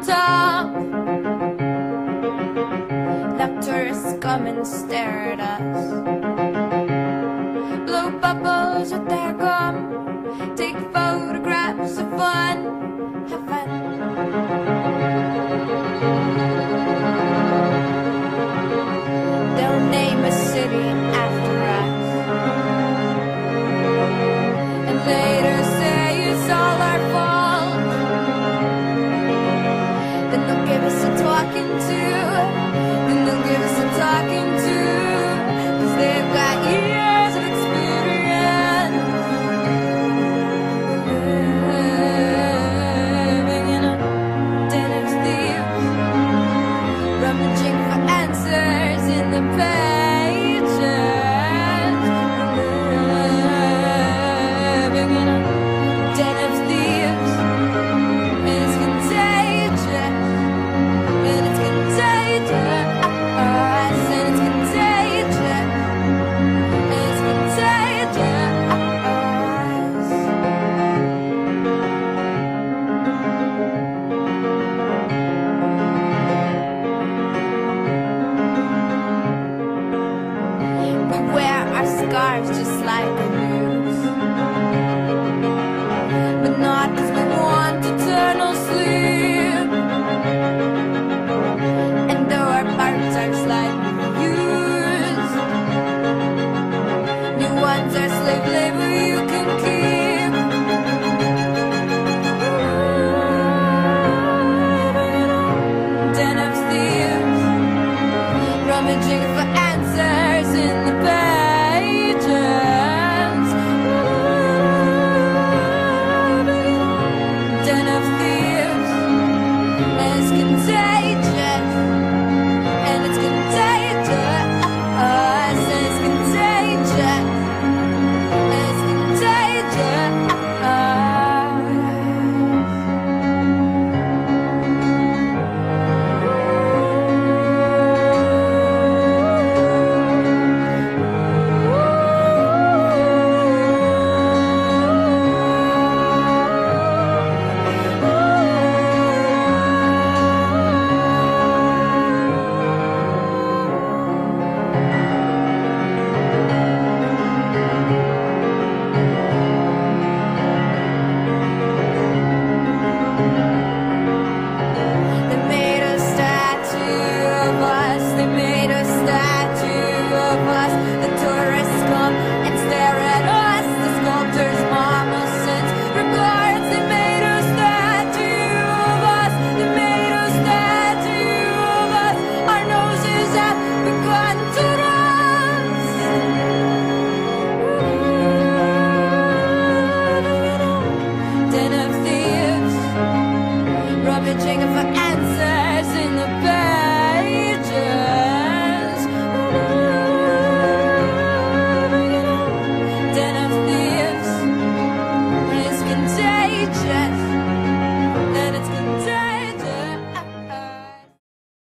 on top. Doctors come and stare at us. Blow bubbles with their gum. Take photographs of fun. Have fun. They'll name us to scarves just like the news. But not if we want eternal sleep. And though our parts are slightly used New ones are slave labor is contagious.